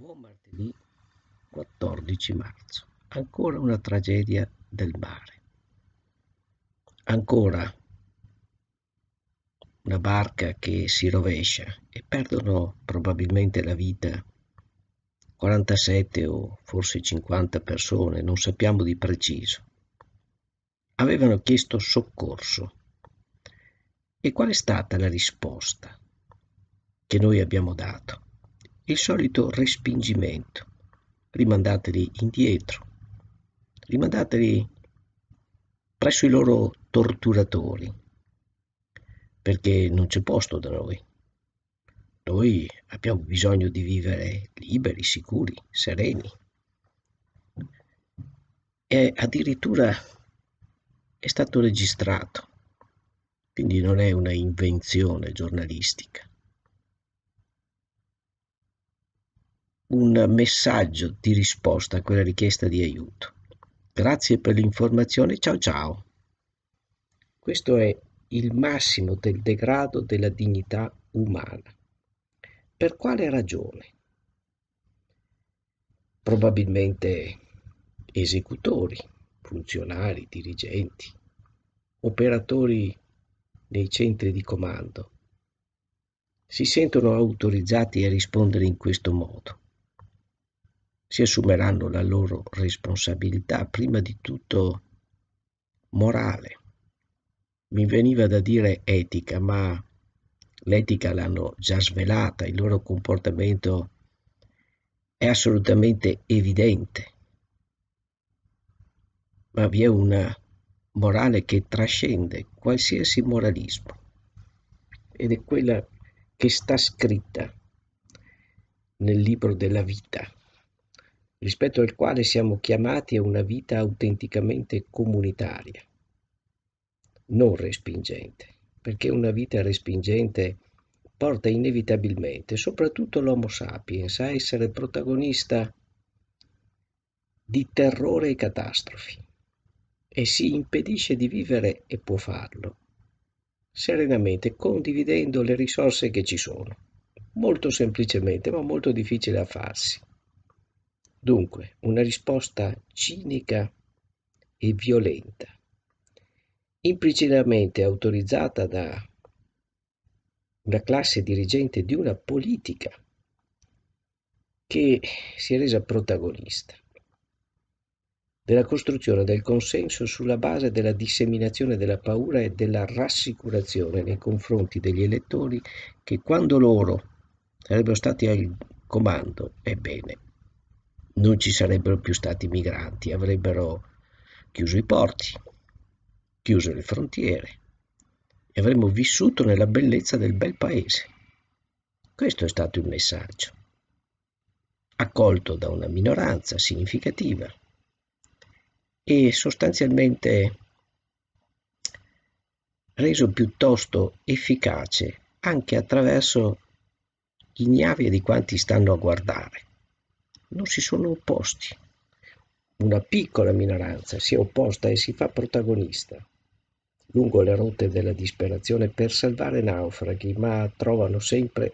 Buon martedì 14 marzo. Ancora una tragedia del mare. Ancora una barca che si rovescia e perdono probabilmente la vita 47 o forse 50 persone, non sappiamo di preciso. Avevano chiesto soccorso. E qual è stata la risposta che noi abbiamo dato? Il solito respingimento. Rimandateli indietro. Rimandateli presso i loro torturatori. Perché non c'è posto da noi. Noi abbiamo bisogno di vivere liberi, sicuri, sereni. E addirittura è stato registrato, quindi non è una invenzione giornalistica. Un messaggio di risposta a quella richiesta di aiuto. Grazie per l'informazione, ciao ciao. Questo è il massimo del degrado della dignità umana. Per quale ragione? Probabilmente esecutori, funzionari, dirigenti, operatori nei centri di comando si sentono autorizzati a rispondere in questo modo. Si assumeranno la loro responsabilità, prima di tutto morale. Mi veniva da dire etica, ma l'etica l'hanno già svelata, il loro comportamento è assolutamente evidente, ma vi è una morale che trascende qualsiasi moralismo ed è quella che sta scritta nel libro della vita, rispetto al quale siamo chiamati a una vita autenticamente comunitaria, non respingente perché una vita respingente porta inevitabilmente, soprattutto l'Homo sapiens, a essere protagonista di terrore e catastrofi e si impedisce di vivere e può farlo serenamente, condividendo le risorse che ci sono. Molto semplicemente, ma molto difficile da farsi. Dunque, una risposta cinica e violenta implicitamente autorizzata da una classe dirigente di una politica che si è resa protagonista della costruzione del consenso sulla base della disseminazione della paura e della rassicurazione nei confronti degli elettori che quando loro sarebbero stati al comando, ebbene, non ci sarebbero più stati migranti, avrebbero chiuso i porti, chiuso le frontiere e avremmo vissuto nella bellezza del bel paese. Questo è stato il messaggio, accolto da una minoranza significativa e sostanzialmente reso piuttosto efficace anche attraverso l'ignavia di quanti stanno a guardare. Non si sono opposti. Una piccola minoranza si è opposta e si fa protagonista lungo le rotte della disperazione per salvare naufraghi, ma trovano sempre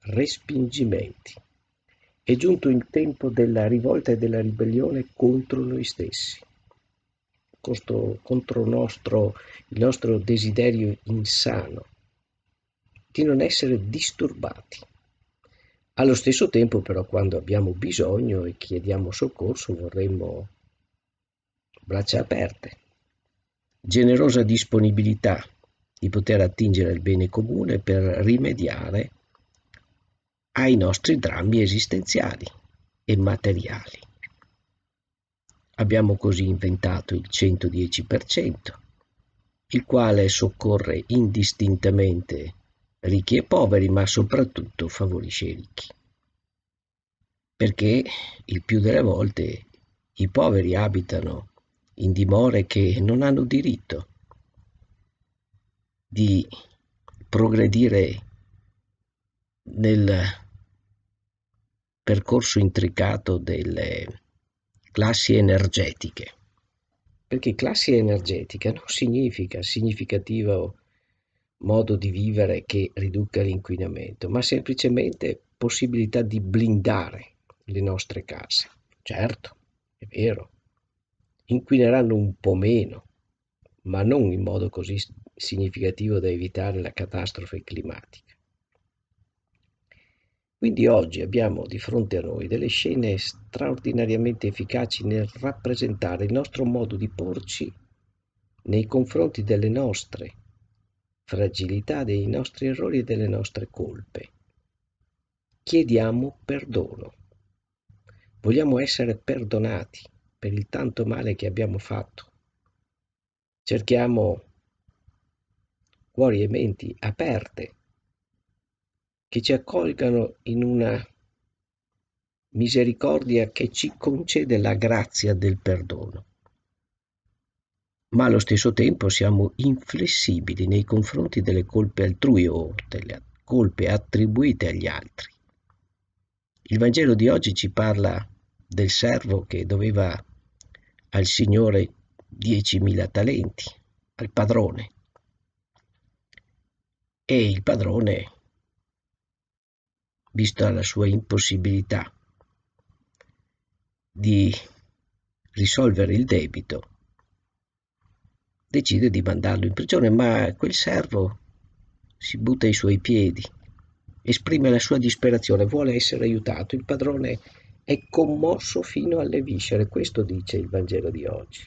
respingimenti. È giunto il tempo della rivolta e della ribellione contro noi stessi, contro, contro nostro, il nostro desiderio insano di non essere disturbati. Allo stesso tempo, però, quando abbiamo bisogno e chiediamo soccorso, vorremmo braccia aperte generosa disponibilità di poter attingere al bene comune per rimediare ai nostri drammi esistenziali e materiali. Abbiamo così inventato il 110%, il quale soccorre indistintamente ricchi e poveri, ma soprattutto favorisce i ricchi. Perché il più delle volte i poveri abitano in dimore che non hanno diritto di progredire nel percorso intricato delle classi energetiche. Perché classi energetica non significa significativo modo di vivere che riduca l'inquinamento, ma semplicemente possibilità di blindare le nostre case. Certo, è vero, inquineranno un po' meno, ma non in modo così significativo da evitare la catastrofe climatica. Quindi oggi abbiamo di fronte a noi delle scene straordinariamente efficaci nel rappresentare il nostro modo di porci nei confronti delle nostre fragilità, dei nostri errori e delle nostre colpe. Chiediamo perdono. Vogliamo essere perdonati per il tanto male che abbiamo fatto. Cerchiamo cuori e menti aperte che ci accolgano in una misericordia che ci concede la grazia del perdono. Ma allo stesso tempo siamo inflessibili nei confronti delle colpe altrui o delle colpe attribuite agli altri. Il Vangelo di oggi ci parla del servo che doveva al Signore 10.000 talenti, al padrone. E il padrone, vista la sua impossibilità di risolvere il debito, decide di mandarlo in prigione, ma quel servo si butta ai suoi piedi, esprime la sua disperazione, vuole essere aiutato. Il padrone è commosso fino alle viscere, questo dice il Vangelo di oggi.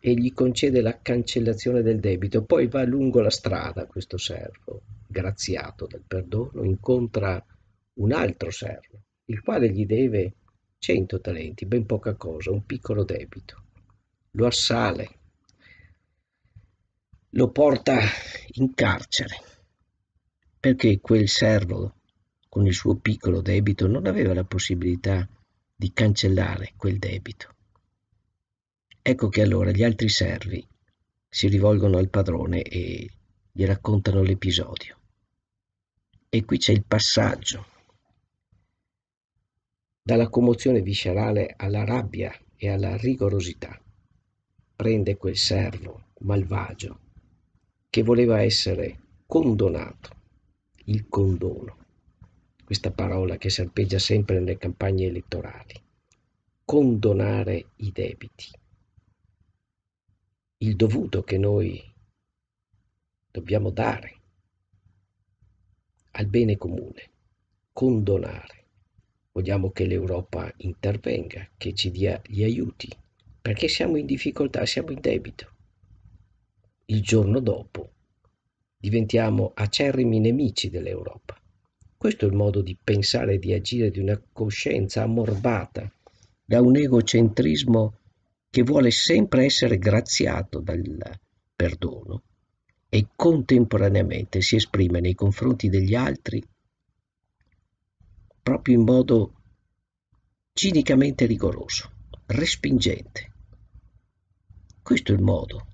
E gli concede la cancellazione del debito, poi va lungo la strada questo servo, graziato del perdono, incontra un altro servo, il quale gli deve cento talenti, ben poca cosa, un piccolo debito. Lo assale, lo porta in carcere perché quel servo con il suo piccolo debito non aveva la possibilità di cancellare quel debito. Ecco che allora gli altri servi si rivolgono al padrone e gli raccontano l'episodio. E qui c'è il passaggio dalla commozione viscerale alla rabbia e alla rigorosità. Prende quel servo malvagio che voleva essere condonato, il condono, questa parola che serpeggia sempre nelle campagne elettorali, condonare i debiti, il dovuto che noi dobbiamo dare al bene comune, condonare. Vogliamo che l'Europa intervenga, che ci dia gli aiuti, perché siamo in difficoltà, siamo in debito. Il giorno dopo diventiamo acerrimi nemici dell'Europa. Questo è il modo di pensare e di agire di una coscienza ammorbata da un egocentrismo che vuole sempre essere graziato dal perdono e contemporaneamente si esprime nei confronti degli altri proprio in modo cinicamente rigoroso, respingente. Questo è il modo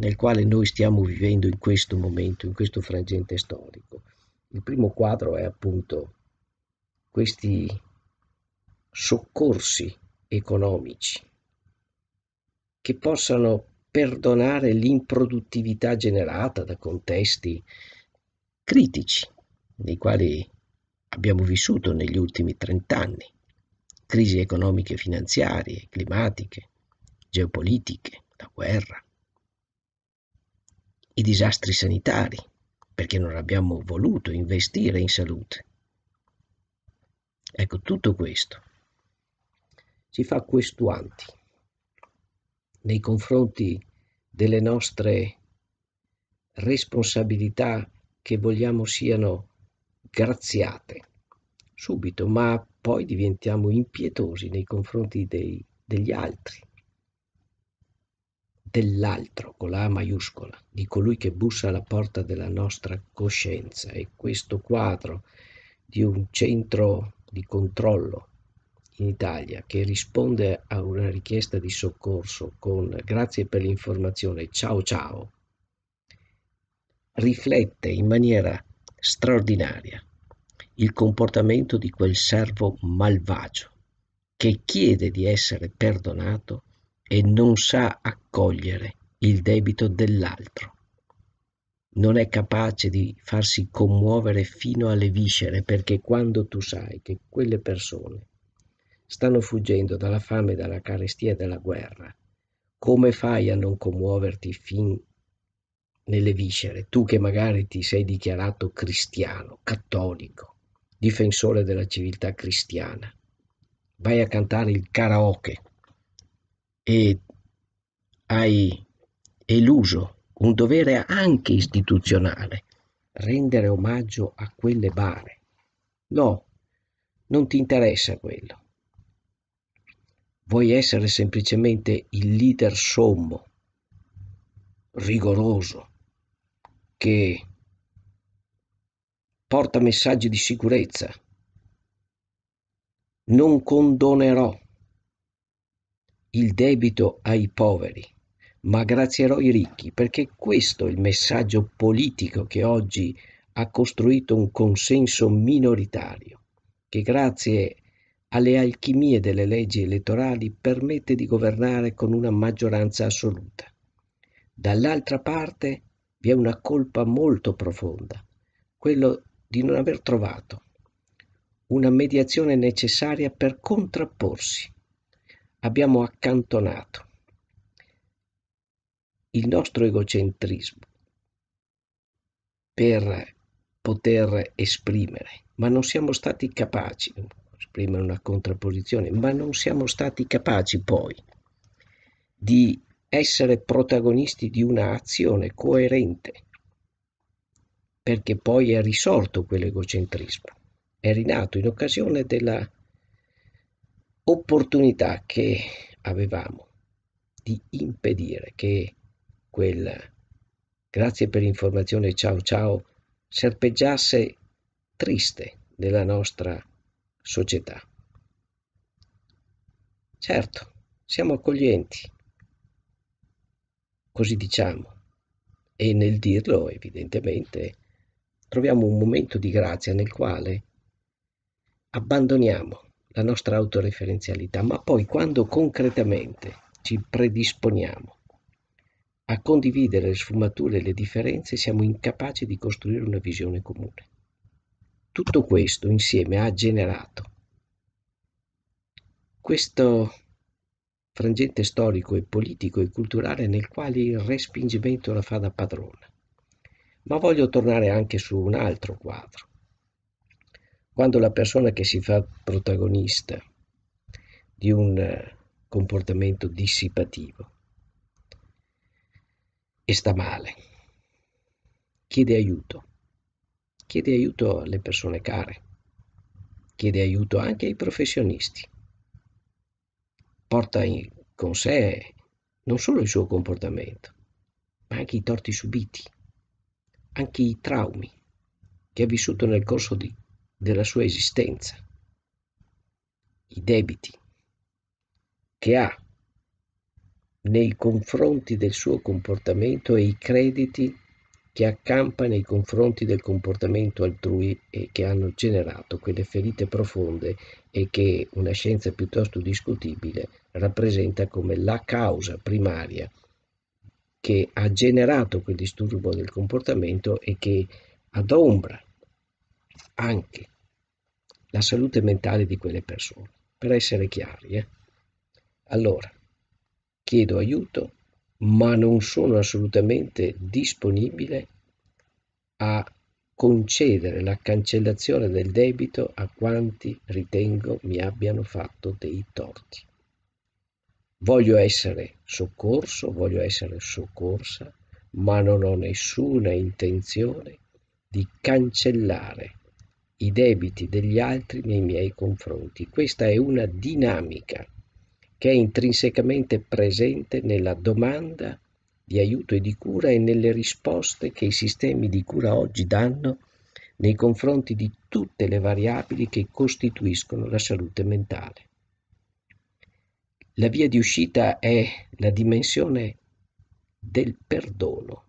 nel quale noi stiamo vivendo in questo momento, in questo frangente storico. Il primo quadro è appunto questi soccorsi economici che possano perdonare l'improduttività generata da contesti critici nei quali abbiamo vissuto negli ultimi trent'anni, crisi economiche finanziarie, climatiche, geopolitiche, la guerra, i disastri sanitari, perché non abbiamo voluto investire in salute. Ecco, tutto questo ci fa questuanti nei confronti delle nostre responsabilità che vogliamo siano graziate subito, ma poi diventiamo impietosi nei confronti dei, degli altri dell'altro con la A maiuscola, di colui che bussa alla porta della nostra coscienza. E questo quadro di un centro di controllo in Italia che risponde a una richiesta di soccorso con grazie per l'informazione, ciao ciao, riflette in maniera straordinaria il comportamento di quel servo malvagio che chiede di essere perdonato e non sa accogliere il debito dell'altro. Non è capace di farsi commuovere fino alle viscere perché quando tu sai che quelle persone stanno fuggendo dalla fame, dalla carestia e dalla guerra. Come fai a non commuoverti fin nelle viscere, tu che magari ti sei dichiarato cristiano, cattolico, difensore della civiltà cristiana? Vai a cantare il karaoke e hai eluso un dovere anche istituzionale, rendere omaggio a quelle bare. No, non ti interessa quello. Vuoi essere semplicemente il leader sommo, rigoroso, che porta messaggi di sicurezza. Non condonerò il debito ai poveri ma grazierò i ricchi, perché questo è il messaggio politico che oggi ha costruito un consenso minoritario, che grazie alle alchimie delle leggi elettorali permette di governare con una maggioranza assoluta. Dall'altra parte vi è una colpa molto profonda, quello di non aver trovato una mediazione necessaria per contrapporsi. Abbiamo accantonato il nostro egocentrismo per poter esprimere, ma non siamo stati capaci, esprimere una contrapposizione, ma non siamo stati capaci poi di essere protagonisti di un'azione coerente, perché poi è risorto quell'egocentrismo, è rinato in occasione della opportunità che avevamo di impedire che quel grazie per l'informazione ciao ciao serpeggiasse triste nella nostra società. Certo, siamo accoglienti, così diciamo, e nel dirlo evidentemente troviamo un momento di grazia nel quale abbandoniamo la nostra autoreferenzialità, ma poi quando concretamente ci predisponiamo a condividere le sfumature e le differenze siamo incapaci di costruire una visione comune. Tutto questo insieme ha generato questo frangente storico e politico e culturale nel quale il respingimento la fa da padrona. Ma voglio tornare anche su un altro quadro. Quando la persona che si fa protagonista di un comportamento dissipativo e sta male. Chiede aiuto. Chiede aiuto alle persone care. Chiede aiuto anche ai professionisti. Porta in, con sé non solo il suo comportamento, ma anche i torti subiti, anche i traumi che ha vissuto nel corso di, della sua esistenza, i debiti che ha nei confronti del suo comportamento e i crediti che accampa nei confronti del comportamento altrui e che hanno generato quelle ferite profonde e che una scienza piuttosto discutibile rappresenta come la causa primaria che ha generato quel disturbo del comportamento e che adombra anche la salute mentale di quelle persone. Per essere chiari, eh? Allora, chiedo aiuto, ma non sono assolutamente disponibile a concedere la cancellazione del debito a quanti ritengo mi abbiano fatto dei torti. Voglio essere soccorso, voglio essere soccorsa, ma non ho nessuna intenzione di cancellare i debiti degli altri nei miei confronti. Questa è una dinamica che è intrinsecamente presente nella domanda di aiuto e di cura e nelle risposte che i sistemi di cura oggi danno nei confronti di tutte le variabili che costituiscono la salute mentale. La via di uscita è la dimensione del perdono,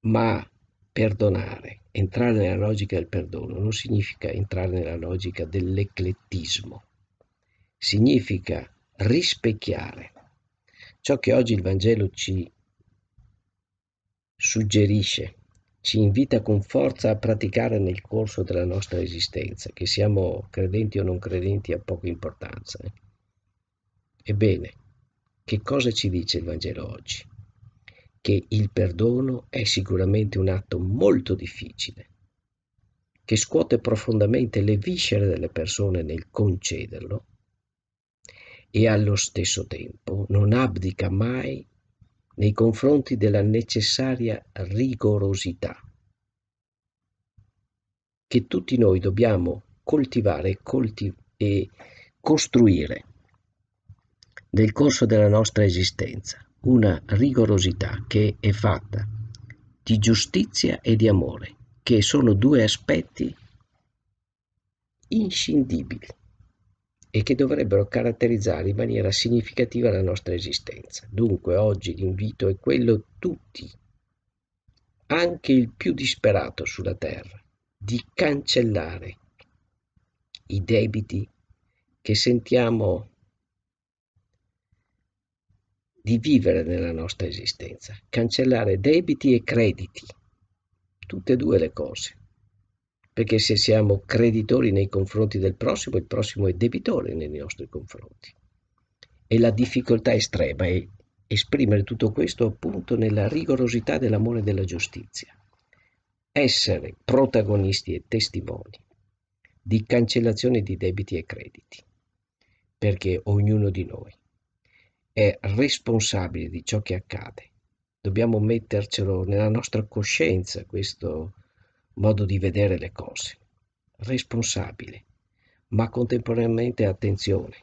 ma perdonare, entrare nella logica del perdono non significa entrare nella logica dell'eclettismo significa rispecchiare ciò che oggi il Vangelo ci suggerisce ci invita con forza a praticare nel corso della nostra esistenza, che siamo credenti o non credenti ha poca importanza. Eh? Ebbene, che cosa ci dice il Vangelo oggi? Che il perdono è sicuramente un atto molto difficile, che scuote profondamente le viscere delle persone nel concederlo e allo stesso tempo non abdica mai nei confronti della necessaria rigorosità che tutti noi dobbiamo coltivare coltiv- e costruire nel corso della nostra esistenza, una rigorosità che è fatta di giustizia e di amore, che sono due aspetti inscindibili e che dovrebbero caratterizzare in maniera significativa la nostra esistenza. Dunque oggi l'invito è quello tutti, anche il più disperato sulla terra, di cancellare i debiti che sentiamo di vivere nella nostra esistenza, cancellare debiti e crediti, tutte e due le cose perché se siamo creditori nei confronti del prossimo, il prossimo è debitore nei nostri confronti. E la difficoltà estrema è esprimere tutto questo appunto nella rigorosità dell'amore e della giustizia. Essere protagonisti e testimoni di cancellazione di debiti e crediti, perché ognuno di noi è responsabile di ciò che accade. Dobbiamo mettercelo nella nostra coscienza questo modo di vedere le cose, responsabile, ma contemporaneamente attenzione.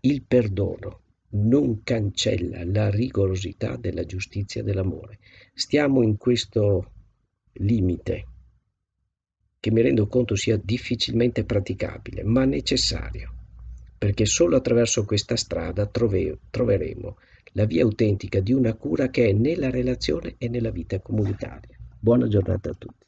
Il perdono non cancella la rigorosità della giustizia dell'amore. Stiamo in questo limite che mi rendo conto sia difficilmente praticabile, ma necessario, perché solo attraverso questa strada trove, troveremo la via autentica di una cura che è nella relazione e nella vita comunitaria. Buona giornata a tutti.